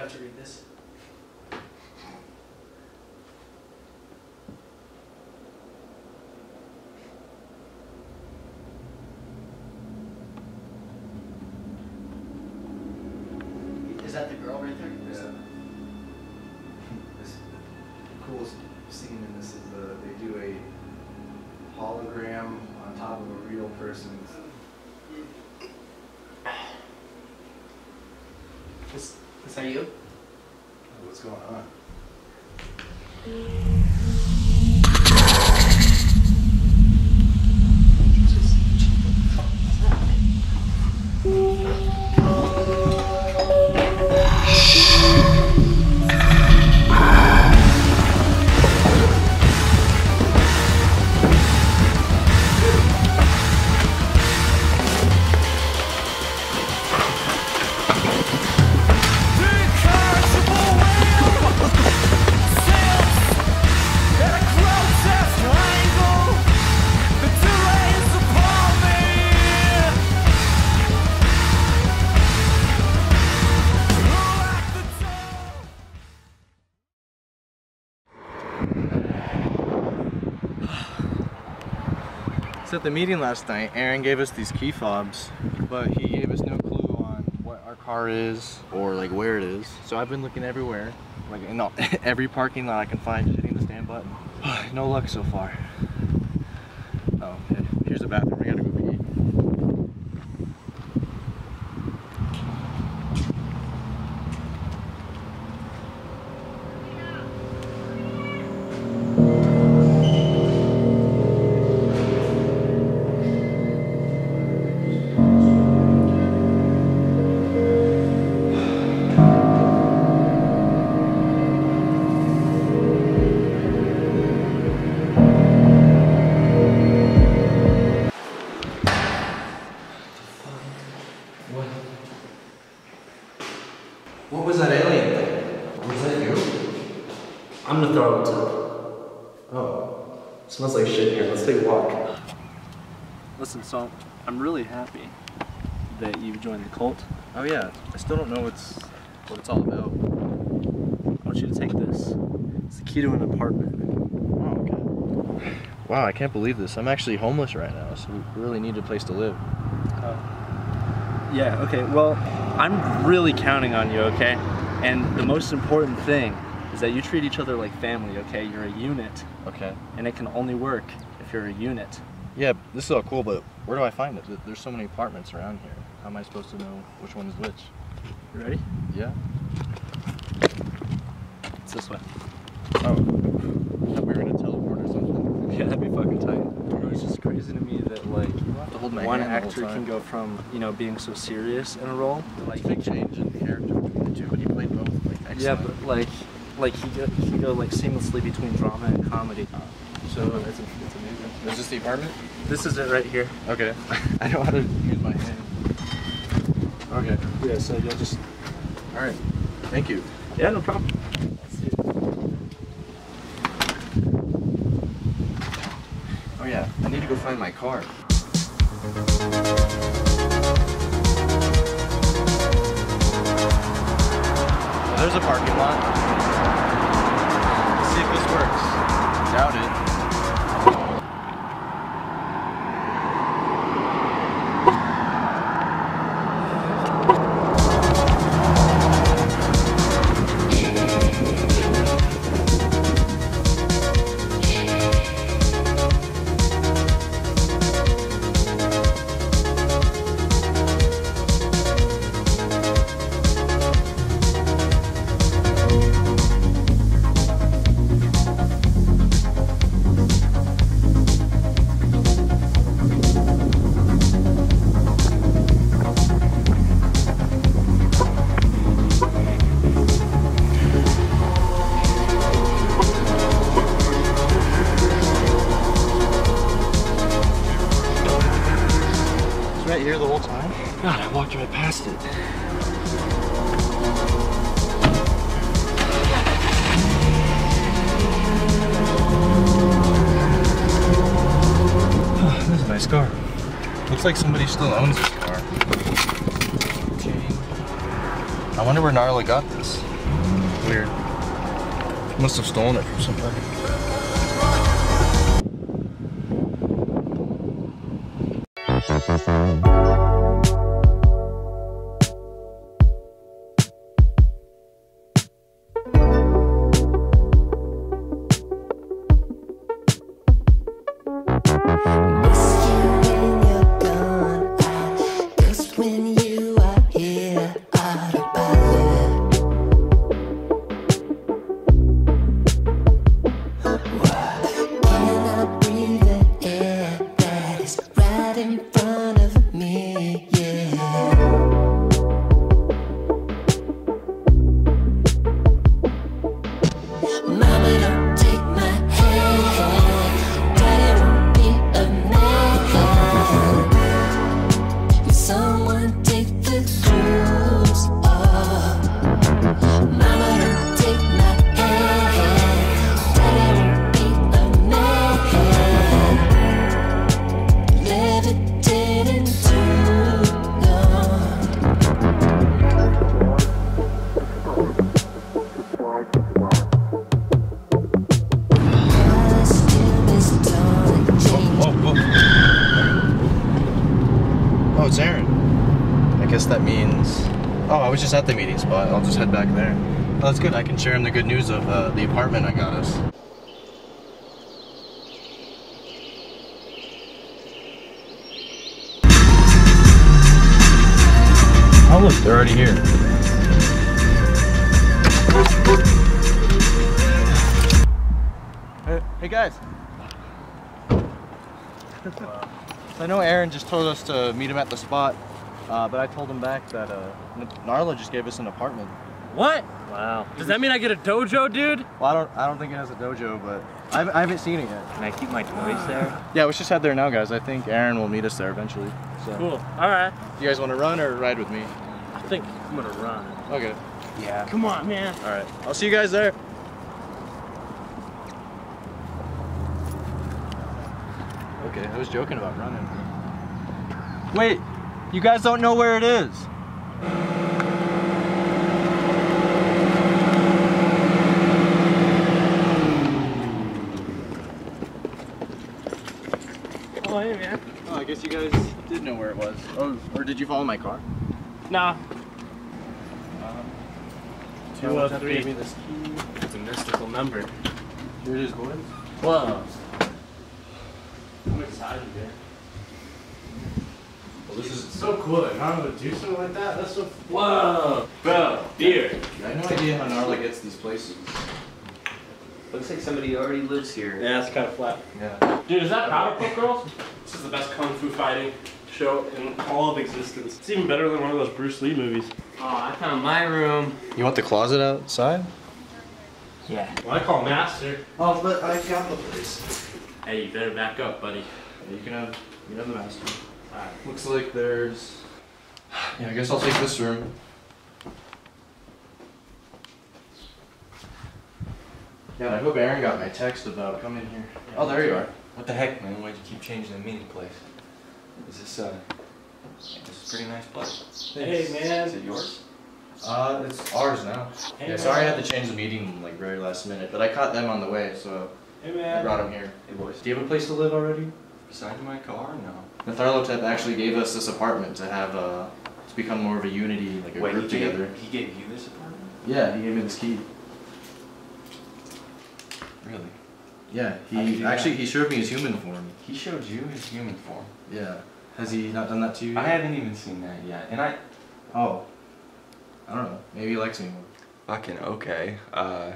have to read this. Is that the girl right there? Yeah. This, the coolest scene in this is uh, they do a hologram on top of a real person. This, this that you? What's going on? So at the meeting last night, Aaron gave us these key fobs, but he gave us no clue on what our car is or like where it is. So I've been looking everywhere, like in all, every parking lot I can find, just hitting the stand button. no luck so far. Oh, here's the bathroom. We gotta go Oh, smells like shit here. Let's take a walk. Listen, so I'm really happy that you joined the cult. Oh yeah, I still don't know what's what it's all about. I want you to take this. It's the key to an apartment. Oh, okay. Wow, I can't believe this. I'm actually homeless right now, so we really need a place to live. Oh. Yeah, okay, well, I'm really counting on you, okay? And the most important thing is that you treat each other like family, okay? You're a unit, Okay. and it can only work if you're a unit. Yeah, this is all cool, but where do I find it? There's so many apartments around here. How am I supposed to know which one is which? You ready? Yeah. It's this way. Oh. I thought we were gonna teleport or something. Yeah, that'd be fucking tight. It's just crazy to me that, like, to hold my one hand the whole actor can go from, you know, being so serious in a role to, like, Like big change in character between the two, but he played both like. Yeah, but like, like he go, he go like seamlessly between drama and comedy. So it's, it's amazing. is this the apartment? This is it right here. Okay. I know how to use my hand. Okay. Yeah. So you'll just. All right. Thank you. Yeah, no problem. Oh yeah, I need to go find my car. There's a parking lot. Doubt Looks like somebody still owns this car. I wonder where Narla got this. Weird. Must have stolen it from somebody. Oh, I was just at the meeting spot. I'll just head back there. Oh, that's good. I can share him the good news of uh, the apartment I got us. Oh, look, they're already here. Hey, hey guys. I know Aaron just told us to meet him at the spot, uh, but I told him back that uh, Narla just gave us an apartment. What? Wow. Does that mean I get a dojo, dude? Well, I don't, I don't think it has a dojo, but I haven't, I haven't seen it yet. Can I keep my toys there? Yeah, let's just head there now, guys. I think Aaron will meet us there eventually. So, Cool. All right. you guys want to run or ride with me? I think I'm gonna run. Okay. Yeah. Come on, man. All right. I'll see you guys there. Okay, I was joking about running. Wait, you guys don't know where it is. Oh, hey, man. Oh, I guess you guys did know where it was. Oh, or did you follow my car? Nah. Two oh of three. Gave me this key. It's a mystical number. Here it is, boys. Whoa. I'm excited, man. Well, this is. So cool that Narla would do something like that. That's so. Whoa, bro, deer. I have no idea how Narla gets these places. Looks like somebody already lives here. Yeah, it's kind of flat. Yeah. Dude, is that Powerpuff Girls? This is the best kung fu fighting show in all of existence. It's even better than one of those Bruce Lee movies. Oh, I found my room. You want the closet outside? Yeah. Well, I call Master. Oh, but I got the place. Hey, you better back up, buddy. You can have. You can have the master. Alright. Looks like there's. Yeah, I guess I'll take this room. Yeah, I hope Aaron got my text about coming here. Oh, there you are. What the heck, man? Why'd you keep changing the meeting place? Is this uh? This is a pretty nice place. Hey, man. Is it yours? Uh, it's ours now. Hey, yeah, sorry I had to change the meeting like very last minute, but I caught them on the way, so Hey, I brought them here. Hey, boys. Do you have a place to live already? Besides my car? No. Nyarlathotep actually gave us this apartment to have uh, to become more of a unity, like a Wait, he group gave, together. he gave you this apartment? Yeah, he gave me this key. Really? Yeah, he he actually that? he showed me his human form. He showed you his human form. Yeah. Has he not done that to you? I haven't even seen that yet, and I. Oh. I don't know. Maybe he likes me more. Fucking okay. Uh,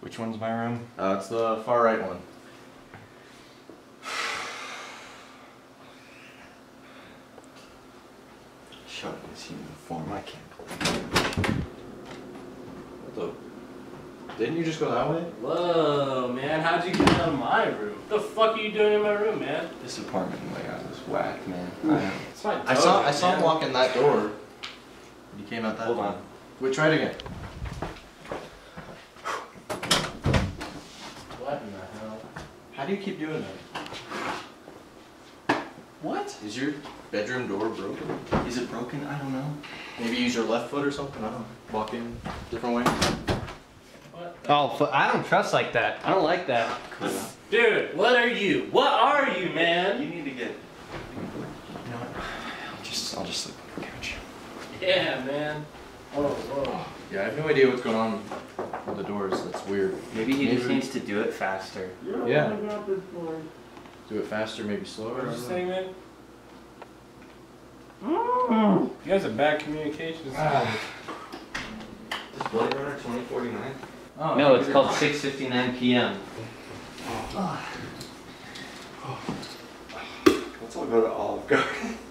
which one's my room? Uh, it's the far right one. Showed his human form. I can't believe it. What the? Didn't you just go that way? Whoa, man. How'd you get out of my room? What the fuck are you doing in my room, man? This apartment layout is whack, man. Hmm. I know. It's my I saw dojo, I saw him man. walk in that door. He came out that Hold door. on. Wait, try it again. What in the hell? How do you keep doing that? What? Is your bedroom door broken? Is it broken? I don't know. Maybe use your left foot or something. I don't know. Walk in different way. Oh, I don't trust like that. I don't like that. Dude, what are you? What are you, man? You need to get. You know what? I'll just, I'll just sleep on the couch. Yeah, man. Whoa, whoa. Yeah, I have no idea what's going on with the doors. That's weird. Maybe he just needs to do it faster. Yeah. Do it faster, maybe slower. What you saying, man? Mm. You guys have bad communications. Ah. This Blade Runner 2049? Oh, No, it's called 6:59 p.m. oh Let's all go to Olive Garden.